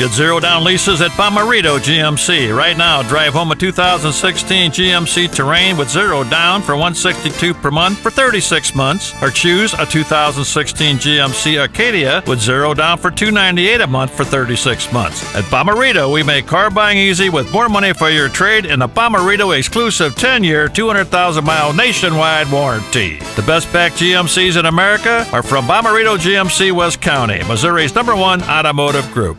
Get zero down leases at Bommarito GMC. Right now, drive home a 2016 GMC Terrain with zero down for 162 per month for 36 months, or choose a 2016 GMC Acadia with zero down for 298 a month for 36 months. At Bommarito, we make car buying easy with more money for your trade and a Bommarito exclusive 10-year, 200,000-mile nationwide warranty. The best-packed GMCs in America are from Bommarito GMC West County, Missouri's number one automotive group.